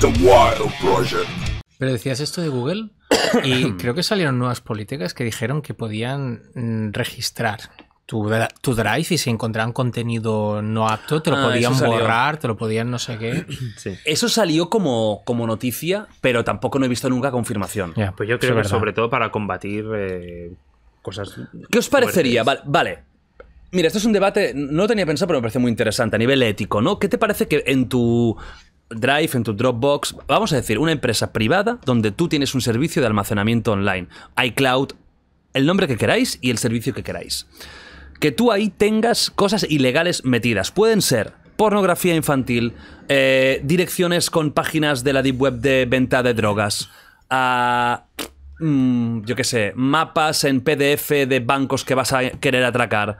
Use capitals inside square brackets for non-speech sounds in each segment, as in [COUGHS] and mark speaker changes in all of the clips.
Speaker 1: The Wild Project.
Speaker 2: Pero decías esto de Google [COUGHS] y creo que salieron nuevas políticas que dijeron que podían mm, registrar tu, drive y si encontraban contenido no apto te lo
Speaker 3: Ah,
Speaker 2: podían borrar, te lo podían no sé qué. [COUGHS]
Speaker 4: Sí.
Speaker 3: Eso salió como, como noticia, pero tampoco no he visto nunca confirmación.
Speaker 4: Pues yo creo que
Speaker 2: verdad.
Speaker 4: sobre todo para combatir eh, cosas.
Speaker 3: ¿Qué os parecería? vale. Mira, esto es un debate, no lo tenía pensado, pero me parece muy interesante a nivel ético, ¿no? ¿Qué te parece que en tu Drive, en tu Dropbox, vamos a decir, una empresa privada donde tú tienes un servicio de almacenamiento online, iCloud, el nombre que queráis y el servicio que queráis? Que tú ahí tengas cosas ilegales metidas. Pueden ser pornografía infantil, eh, direcciones con páginas de la Deep Web de venta de drogas, ah, mm, yo qué sé, mapas en PDF de bancos que vas a querer atracar,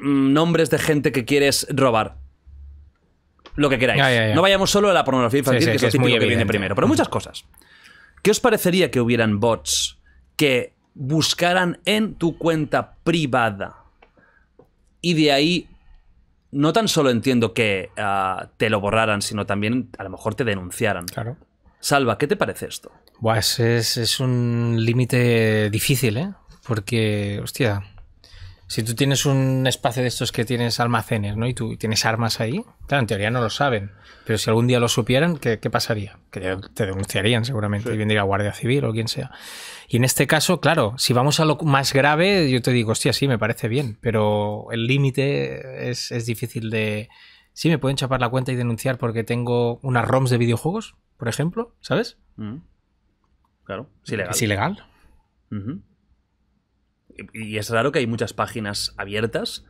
Speaker 3: mm, nombres de gente que quieres robar. Lo que queráis.
Speaker 2: Ya, ya, ya.
Speaker 3: No vayamos solo a la pornografía infantil,
Speaker 2: Sí, sí,
Speaker 3: que es
Speaker 2: que es
Speaker 3: típico que viene primero, pero muchas cosas. ¿Qué os parecería que hubieran bots que buscaran en tu cuenta privada y de ahí no tan solo entiendo que ah, te lo borraran, sino también a lo mejor te denunciaran?
Speaker 2: Claro.
Speaker 3: Salva, ¿qué te parece esto?
Speaker 2: Buah, es, es- es un límite difícil, ¿eh? Porque, hostia, si tú tienes un espacio de estos que tienes almacenes, ¿no? Y tú tienes armas ahí, claro, en teoría no lo saben. Pero si algún día lo supieran, ¿qué, qué pasaría? Que te- denunciarían seguramente, y vendría Guardia Civil o quien sea. Y en este caso, claro, si vamos a lo más grave, yo te digo, hostia, sí, me parece bien, pero el límite es, es difícil de... Sí, me pueden chapar la cuenta y denunciar porque tengo unas ROMs de videojuegos, por ejemplo, ¿sabes?
Speaker 3: Mm. Claro, es ilegal.
Speaker 2: Es ilegal.
Speaker 3: Y y es raro que hay muchas páginas abiertas.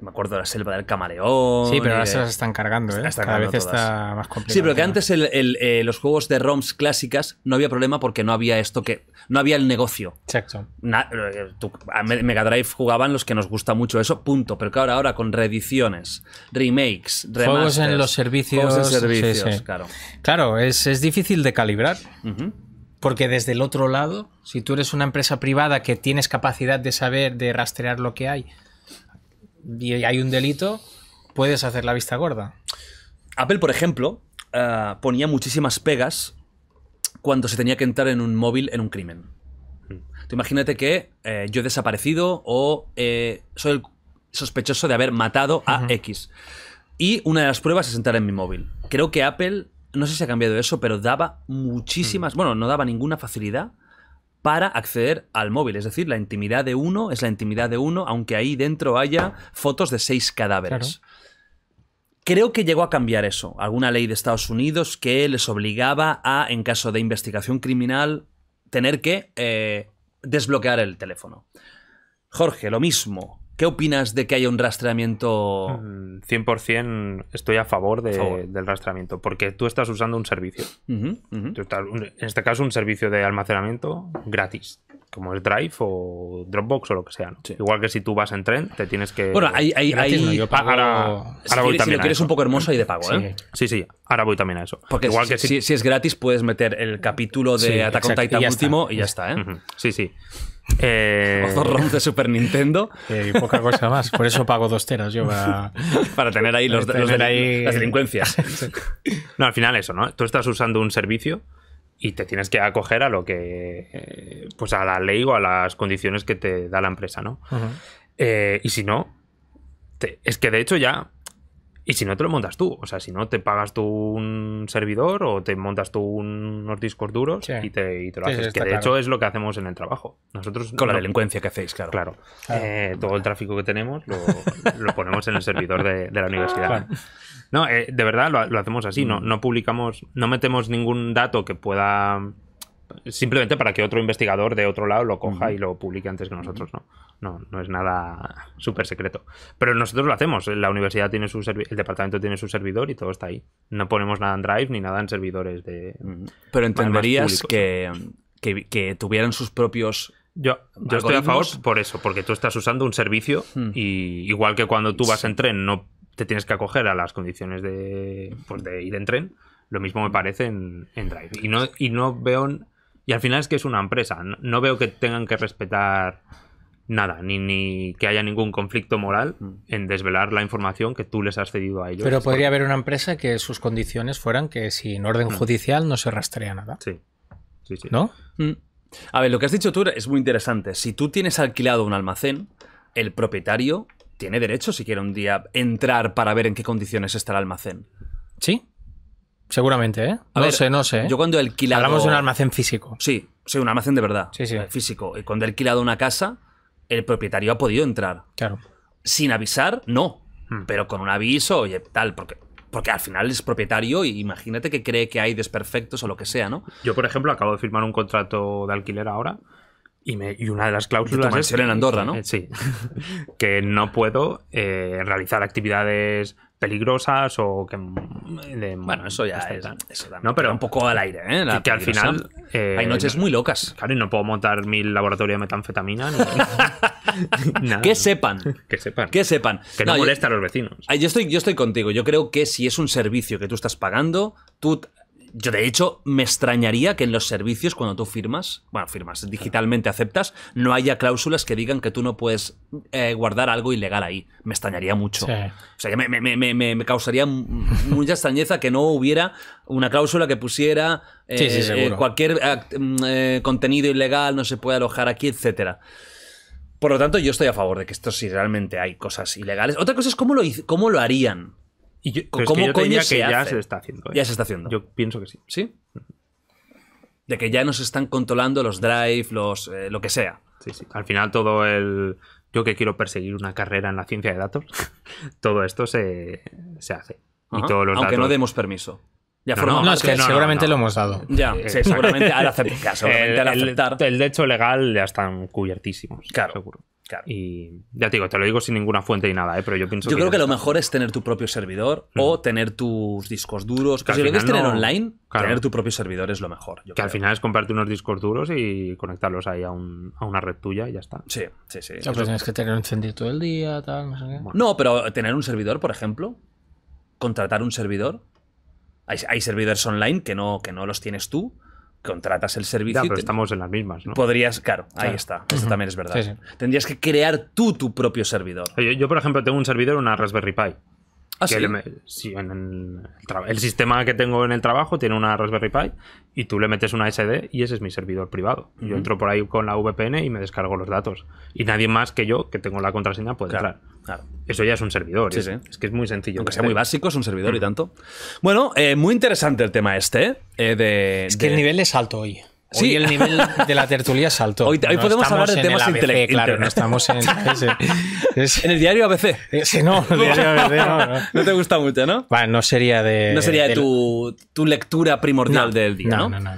Speaker 3: Me acuerdo de la selva del camaleón.
Speaker 2: Sí, pero ahora se las están cargando, ¿eh?
Speaker 3: Se las están
Speaker 2: Cada vez está más complicado.
Speaker 3: Sí, pero que antes el- el, eh, los juegos de ROMs clásicas no había problema porque no había esto que. No había el negocio.
Speaker 2: Exacto.
Speaker 3: Na- eh, tú- a Me- Mega Drive jugaban los que nos gusta mucho eso, punto. Pero claro, ahora con reediciones, remakes,
Speaker 2: Juegos
Speaker 3: remasters,
Speaker 2: en los servicios.
Speaker 3: juegos en
Speaker 2: sí,
Speaker 3: servicios,
Speaker 2: sí.
Speaker 3: claro.
Speaker 2: Claro, es, es difícil de calibrar.
Speaker 3: Ujú.
Speaker 2: Porque desde el otro lado, si tú eres una empresa privada que tienes capacidad de saber, de rastrear lo que hay, y hay un delito, puedes hacer la vista gorda.
Speaker 3: Apple, por ejemplo, eh, ponía muchísimas pegas cuando se tenía que entrar en un móvil en un crimen. Tú imagínate que eh, yo he desaparecido o eh, soy el sospechoso de haber matado a X. Y una de las pruebas es entrar en mi móvil. Creo que Apple, no sé si ha cambiado eso, pero daba muchísimas, bueno, no daba ninguna facilidad para acceder al móvil. Es decir, la intimidad de uno es la intimidad de uno, aunque ahí dentro haya fotos de seis cadáveres. Creo que llegó a cambiar eso. Alguna ley de Estados Unidos que les obligaba a, en caso de investigación criminal, tener que eh, desbloquear el teléfono. Jorge, lo mismo. ¿Qué opinas de que haya un rastreamiento?
Speaker 4: Mm, 100% estoy a favor, de-
Speaker 3: Favor.
Speaker 4: del rastreamiento, porque tú estás usando un servicio. Estás- en este caso, un servicio de almacenamiento gratis, como es Drive o Dropbox o lo que sea. ¿no?
Speaker 3: Sí.
Speaker 4: Igual que si tú vas en tren, te tienes que.
Speaker 3: Bueno, hay, hay,
Speaker 2: Gratis
Speaker 3: hay-
Speaker 2: no, yo pago-
Speaker 4: ahora,
Speaker 3: si,
Speaker 4: ahora voy
Speaker 3: quieres- si
Speaker 4: también
Speaker 3: lo quieres un poco hermoso hay de pago,
Speaker 2: Sí.
Speaker 3: ¿eh?
Speaker 4: Sí, sí, ahora voy también a eso.
Speaker 3: Porque
Speaker 4: Igual
Speaker 3: si,
Speaker 4: que si.
Speaker 3: si- si es gratis puedes meter el capítulo de
Speaker 2: Sí,
Speaker 3: Attack on Titan
Speaker 2: y ya está.
Speaker 3: último y ya está, ¿eh?
Speaker 4: Ujú, Sí, sí. [LAUGHS] Eh,
Speaker 3: O dos ROMs de Super Nintendo
Speaker 2: Y poca cosa más. Por eso pago dos teras yo para... [LAUGHS]
Speaker 3: para tener ahí los,
Speaker 2: Para
Speaker 3: los de-
Speaker 2: tener ahí-
Speaker 3: las delincuencias. [LAUGHS]
Speaker 4: No, al final eso, ¿no? Tú estás usando un servicio y te tienes que acoger a lo que. eh, pues a la ley o a las condiciones que te da la empresa, ¿no? Eh, y si no, te- es que de hecho ya. Y si no te lo montas tú, o sea, si no te pagas tú un servidor o te montas tú unos discos duros
Speaker 2: Sí.
Speaker 4: y, te, y te lo
Speaker 2: Sí,
Speaker 4: haces.
Speaker 2: sí,
Speaker 4: que de
Speaker 2: claro.
Speaker 4: hecho es lo que hacemos en el trabajo. Nosotros
Speaker 3: Con la delincuencia que hacéis, claro.
Speaker 4: Claro.
Speaker 2: Claro.
Speaker 4: Eh, todo el tráfico que tenemos lo, lo ponemos en el servidor de, de la universidad.
Speaker 2: Claro.
Speaker 4: No, eh, de verdad lo, lo hacemos así. No, no publicamos, no metemos ningún dato que pueda. Simplemente para que otro investigador de otro lado lo coja y lo publique antes que nosotros, ¿no? No, no es nada súper secreto. Pero nosotros lo hacemos. La universidad tiene su el departamento tiene su servidor y todo está ahí. No ponemos nada en Drive ni nada en servidores de.
Speaker 3: Pero entenderías que, que, que tuvieran sus propios
Speaker 4: Yo, yo estoy a favor por eso, porque tú estás usando un servicio
Speaker 3: Hmm.
Speaker 4: y igual que cuando tú vas en tren no te tienes que acoger a las condiciones de, pues de ir en tren, lo mismo me parece en, en Drive. Y no, y no veo... Y al final es que es una empresa, no, no veo que tengan que respetar nada, ni, ni que haya ningún conflicto moral
Speaker 3: Mm.
Speaker 4: en desvelar la información que tú les has cedido a ellos.
Speaker 2: Pero podría haber una empresa que sus condiciones fueran que si en orden judicial no se rastrea nada.
Speaker 4: Sí. Sí, sí.
Speaker 2: ¿No?
Speaker 3: Mm. A ver, lo que has dicho tú es muy interesante. Si tú tienes alquilado un almacén, el propietario tiene derecho, si quiere un día, entrar para ver en qué condiciones está el almacén.
Speaker 2: Sí. Seguramente, ¿eh?
Speaker 3: A
Speaker 2: no
Speaker 3: ver,
Speaker 2: sé, no sé. ¿eh?
Speaker 3: Yo cuando he alquilado...
Speaker 2: Hablamos de un almacén físico.
Speaker 3: Sí, sí, un almacén de verdad.
Speaker 2: Sí, sí.
Speaker 3: Físico. Y cuando he alquilado una casa, el propietario ha podido entrar.
Speaker 2: Claro.
Speaker 3: Sin avisar, no.
Speaker 4: Hmm.
Speaker 3: Pero con un aviso, oye, tal, porque, porque al final es propietario y imagínate que cree que hay desperfectos o lo que sea, ¿no?
Speaker 4: Yo, por ejemplo, acabo de firmar un contrato de alquiler ahora y, me, y una de las
Speaker 3: De
Speaker 4: cláusulas
Speaker 3: tu mansión en Andorra, ¿no?
Speaker 4: Eh, sí. [LAUGHS] que no puedo eh, realizar actividades peligrosas o que... de-
Speaker 3: Bueno, eso ya es, eso
Speaker 4: No, pero-
Speaker 3: un poco al aire, ¿eh? La
Speaker 4: que, que al final... eh,
Speaker 3: Hay noches muy locas.
Speaker 4: Claro, y no puedo montar mi laboratorio de metanfetamina ni, [LAUGHS] nada.
Speaker 3: Que sepan.
Speaker 4: Que sepan.
Speaker 3: Que sepan.
Speaker 4: Que no,
Speaker 3: yo-
Speaker 4: moleste a los vecinos.
Speaker 3: Yo estoy, yo estoy contigo. Yo creo que si es un servicio que tú estás pagando, tú. Yo, de hecho, me extrañaría que en los servicios, cuando tú firmas, bueno, firmas, digitalmente aceptas, no haya cláusulas que digan que tú no puedes eh, guardar algo ilegal ahí. Me extrañaría mucho.
Speaker 2: Sí.
Speaker 3: O sea, me, me- me- me- causaría mucha extrañeza que no hubiera una cláusula que pusiera eh,
Speaker 2: Sí, sí, seguro.
Speaker 3: eh, cualquier mm, contenido ilegal no se puede alojar aquí, etcétera. Por lo tanto, yo estoy a favor de que esto si realmente hay cosas ilegales. Otra cosa es cómo lo, cómo lo harían.
Speaker 4: Y yo,
Speaker 3: ¿Cómo
Speaker 4: es que yo
Speaker 3: coño
Speaker 4: diría
Speaker 3: se
Speaker 4: que ya se está haciendo. ¿eh?
Speaker 3: Ya se está haciendo.
Speaker 4: Yo pienso que sí.
Speaker 3: ¿Sí? De que ya nos están controlando los drive, los eh, lo que sea.
Speaker 4: Sí, sí. Al final todo el... Yo que quiero perseguir una carrera en la ciencia de datos, [LAUGHS] todo esto se, se hace. Y
Speaker 3: Ajá.
Speaker 4: todos los
Speaker 3: Aunque no demos permiso. Ya
Speaker 4: No,
Speaker 3: forma
Speaker 2: No, es que
Speaker 4: no, no,
Speaker 2: seguramente
Speaker 4: no.
Speaker 2: lo hemos dado.
Speaker 3: Ya,
Speaker 4: Eh,
Speaker 3: sí, seguramente al aceptar. [LAUGHS] Seguramente al
Speaker 4: el, el-
Speaker 3: aceptar.
Speaker 4: el derecho legal ya están cubiertísimos.
Speaker 3: Claro.
Speaker 4: Seguro.
Speaker 3: Claro.
Speaker 4: Y ya te digo, te lo digo sin ninguna fuente ni nada, ¿eh? pero yo pienso
Speaker 3: Yo creo que lo
Speaker 4: está.
Speaker 3: mejor es tener tu propio servidor o tener tus discos duros.
Speaker 4: Que
Speaker 3: si lo quieres tener
Speaker 4: no-
Speaker 3: online,
Speaker 4: Claro.
Speaker 3: tener tu propio servidor es lo mejor. yo
Speaker 4: Que al final es comprarte unos discos duros y conectarlos ahí a, un- a una red tuya y ya está.
Speaker 3: Sí, sí, sí.
Speaker 2: Ya, pues tienes que tener encendido todo el día, tal, no sé qué.
Speaker 3: No, pero tener un servidor, por ejemplo, contratar un servidor. Hay, hay servidores online que no, que no los tienes tú, contratas el servicio
Speaker 4: Ya, pero
Speaker 3: te-
Speaker 4: estamos en las mismas, ¿no?
Speaker 3: podrías, claro, ahí está, eso también es verdad.
Speaker 2: Sí, sí.
Speaker 3: Tendrías que crear tú tu propio servidor.
Speaker 4: Yo, por ejemplo, tengo un servidor, una Raspberry Pi.
Speaker 3: Ah,
Speaker 4: que
Speaker 3: sí.
Speaker 4: le me- sí, en el, el tra- el sistema que tengo en el trabajo tiene una Raspberry Pi y tú le metes una SD y ese es mi servidor privado. Yo entro por ahí con la VPN y me descargo los datos. Y nadie más que yo, que tengo la contraseña, puede
Speaker 3: Claro,
Speaker 4: entrar.
Speaker 3: claro.
Speaker 4: Eso ya es un servidor.
Speaker 3: Sí,
Speaker 4: es,
Speaker 3: sí.
Speaker 4: es que es muy sencillo.
Speaker 3: Aunque sea muy básico, es un servidor y tanto. Bueno, eh, muy interesante el tema este, ¿eh? Eh, de,
Speaker 2: Es que
Speaker 3: de-
Speaker 2: el nivel es alto hoy.
Speaker 3: Sí.
Speaker 2: Hoy el nivel de la tertulia es alto.
Speaker 3: Hoy- hoy podemos hablar de temas
Speaker 2: el ABC,
Speaker 3: intele-
Speaker 2: Claro, no estamos en. [LAUGHS] ese- ese-
Speaker 3: En el diario ABC.
Speaker 2: ese no, de- de- de- no, no. [LAUGHS]
Speaker 3: No te gusta mucho, ¿no?
Speaker 2: Vale, no sería de.
Speaker 3: No sería
Speaker 2: de-
Speaker 3: tu, tu lectura primordial del día, ¿no?
Speaker 2: no, no, no.